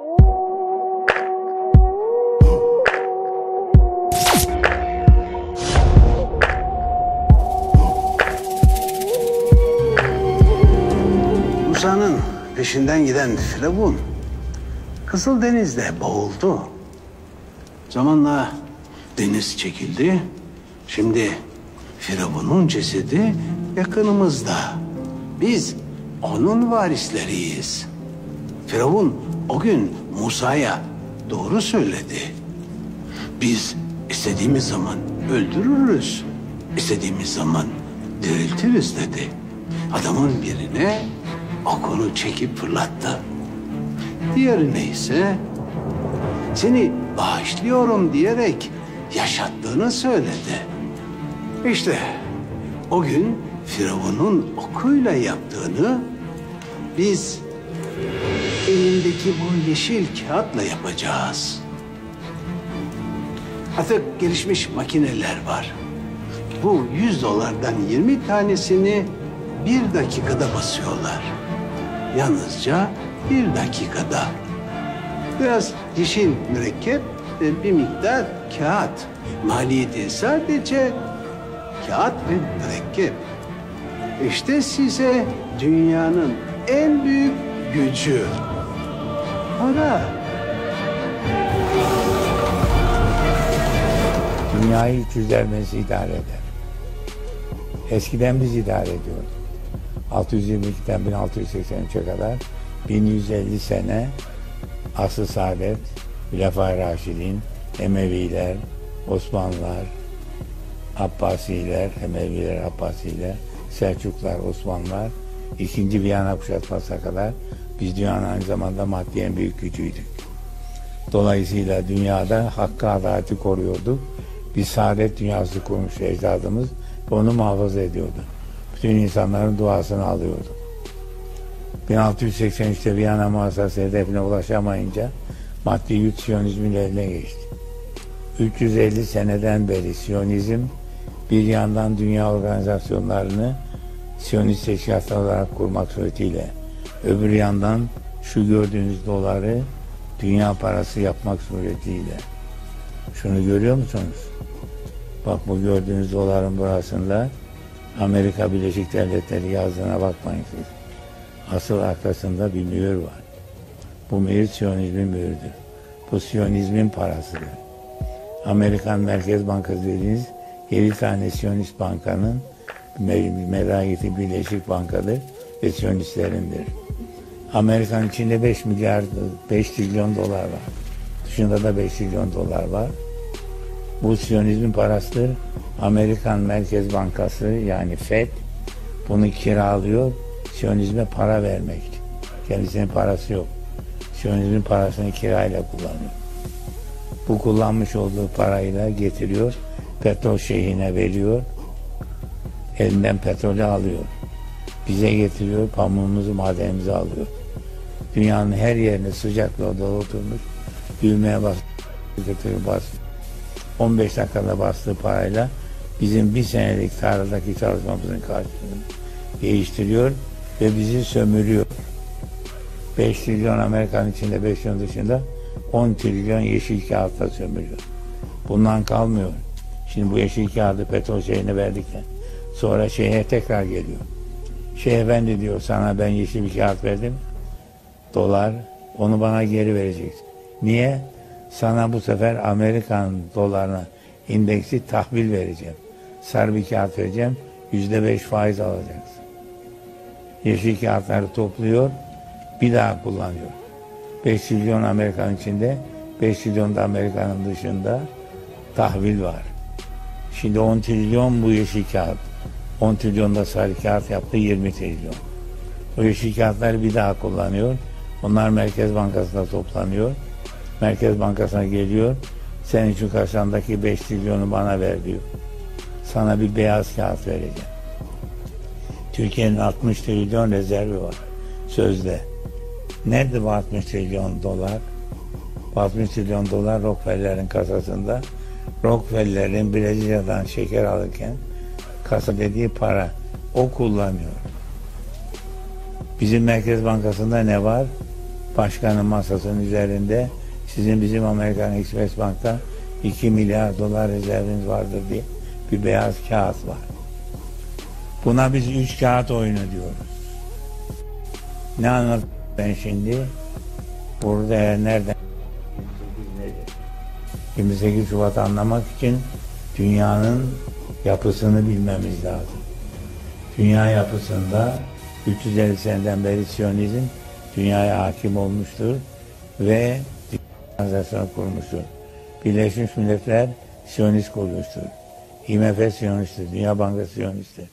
Musa'nın peşinden giden Firavun Kızıldeniz'de boğuldu. Zamanla deniz çekildi. Şimdi Firavun'un cesedi yakınımızda. Biz onun varisleriyiz. Firavun o gün Musa'ya doğru söyledi. Biz istediğimiz zaman öldürürüz. istediğimiz zaman diriltiriz dedi. Adamın birine okunu çekip fırlattı. Diğerine ise seni bağışlıyorum diyerek yaşattığını söyledi. İşte o gün Firavun'un okuyla yaptığını biz elindeki bu yeşil kağıtla yapacağız. Artık gelişmiş makineler var. Bu 100 dolardan 20 tanesini bir dakikada basıyorlar. Yalnızca bir dakikada. Biraz yeşil mürekkep ve bir miktar kağıt. Maliyeti sadece kağıt ve mürekkep. İşte size dünyanın en büyük gücü. Para. Dünyayı 300'ler meclisi idare eder. Eskiden biz idare ediyorduk. 622'den 1683'e kadar 1150 sene Asr-ı Saadet, Hülefai Raşidin, Emeviler, Osmanlılar, Abbasiler, Emeviler, Abbasiler, Selçuklar, Osmanlılar, ikinci Viyana kuşatmasına kadar biz dünyanın aynı zamanda maddi en büyük gücüydük. Dolayısıyla dünyada hakkı adaleti koruyordu. Bir saadet dünyası kurmuş ecdadımız onu muhafaza ediyordu. Bütün insanların duasını alıyordu. 1683'te Viyana muhasası hedefine ulaşamayınca maddi yük Siyonizmin eline geçti. 350 seneden beri Siyonizm bir yandan dünya organizasyonlarını Siyonist teşkilatlar olarak kurmak suretiyle öbür yandan şu gördüğünüz doları dünya parası yapmak suretiyle. Şunu görüyor musunuz? Bak bu gördüğünüz doların burasında Amerika Birleşik Devletleri yazdığına bakmayın siz. Asıl arkasında bir mühür var. Bu mühür Siyonizmin mühürdür. Bu Siyonizmin parasıdır. Amerikan Merkez Bankası dediğiniz 7 tane Siyonist bankanın merageti Birleşik Bankadır ve Siyonistlerindir. Amerikan içinde 5 milyar, 5 trilyon dolar var. Dışında da 5 trilyon dolar var. Bu Siyonizmin parasıdır. Amerikan Merkez Bankası yani FED bunu kiralıyor. Siyonizme para vermek. Kendisinin parası yok. Siyonizmin parasını kirayla kullanıyor. Bu kullanmış olduğu parayla getiriyor. Petrol şeyhine veriyor. Elinden petrolü alıyor. Bize getiriyor. Pamuğumuzu, madenimizi alıyor. Dünyanın her yerine sıcakla odada oturmuş. Düğmeye bas, bas. 15 dakikada bastığı parayla bizim bir senelik tarladaki çalışmamızın karşılığını değiştiriyor ve bizi sömürüyor. 5 trilyon Amerikan içinde 5 trilyon dışında 10 trilyon yeşil kağıtla sömürüyor. Bundan kalmıyor. Şimdi bu yeşil kağıdı petrol şeyine verdikten sonra şeye tekrar geliyor. Şey efendi diyor sana ben yeşil bir kağıt verdim. Dolar onu bana geri vereceksin. Niye? Sana bu sefer Amerikan dolarına indeksi tahvil vereceğim. Sarı bir kağıt vereceğim. Yüzde beş faiz alacaksın. Yeşil kağıtları topluyor. Bir daha kullanıyor. 5 trilyon Amerikan içinde 5 trilyon da Amerika'nın dışında tahvil var. Şimdi 10 trilyon bu yeşil kağıt. 10 trilyon da sarı kağıt yaptı 20 trilyon. O kağıtları bir daha kullanıyor. Onlar Merkez Bankası'nda toplanıyor. Merkez Bankası'na geliyor. Senin şu karşındaki 5 trilyonu bana ver diyor. Sana bir beyaz kağıt vereceğim. Türkiye'nin 60 trilyon rezervi var. Sözde. Nerede bu 60 trilyon dolar? Bu 60 trilyon dolar Rockefeller'in kasasında. Rockefeller'in Brezilya'dan şeker alırken kasa dediği para. O kullanıyor. Bizim Merkez Bankası'nda ne var? başkanın masasının üzerinde sizin bizim Amerikan Express Bank'ta 2 milyar dolar rezerviniz vardır diye bir beyaz kağıt var. Buna biz üç kağıt oyunu diyoruz. Ne anlat ben şimdi? Burada nereden 28 Şubat anlamak için dünyanın yapısını bilmemiz lazım. Dünya yapısında 350 seneden beri Siyonizm dünyaya hakim olmuştur ve organizasyon kurmuştur. Birleşmiş Milletler Siyonist kuruluştur. IMF Siyonisttir, Dünya Bankası Siyonisttir.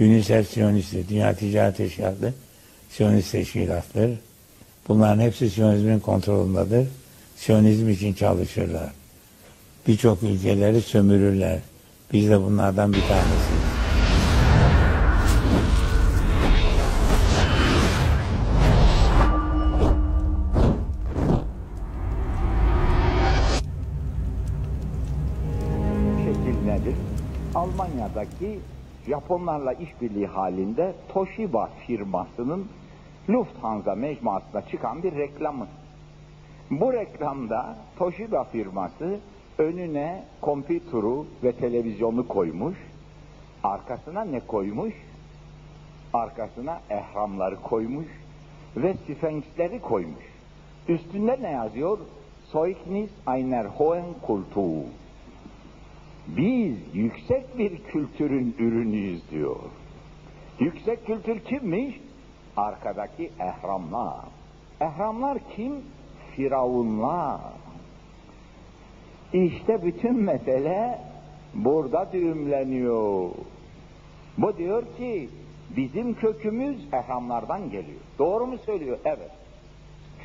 UNICEF Siyonisttir, Dünya Ticaret Teşkilatı Siyonist Teşkilattır. Bunların hepsi Siyonizmin kontrolündedir. Siyonizm için çalışırlar. Birçok ülkeleri sömürürler. Biz de bunlardan bir tanesiyiz. şekil nedir? Almanya'daki Japonlarla işbirliği halinde Toshiba firmasının Lufthansa mecmuasına çıkan bir reklamı. Bu reklamda Toshiba firması önüne kompütürü ve televizyonu koymuş. Arkasına ne koymuş? Arkasına ehramları koymuş ve sfenksleri koymuş. Üstünde ne yazıyor? Zeugnis einer hohen Kultur. Biz yüksek bir kültürün ürünüyüz diyor. Yüksek kültür kimmiş? Arkadaki ehramlar. Ehramlar kim? Firavunlar. İşte bütün mesele burada düğümleniyor. Bu diyor ki bizim kökümüz ehramlardan geliyor. Doğru mu söylüyor? Evet.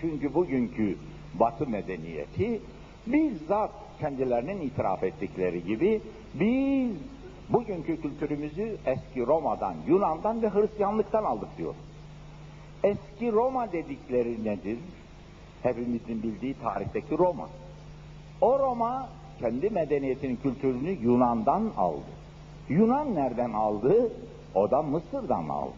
Çünkü bugünkü Batı medeniyeti bizzat kendilerinin itiraf ettikleri gibi biz bugünkü kültürümüzü eski Roma'dan, Yunan'dan ve Hristiyanlıktan aldık diyor. Eski Roma dedikleri nedir? Hepimizin bildiği tarihteki Roma. O Roma kendi medeniyetinin kültürünü Yunan'dan aldı. Yunan nereden aldı? O da Mısır'dan aldı.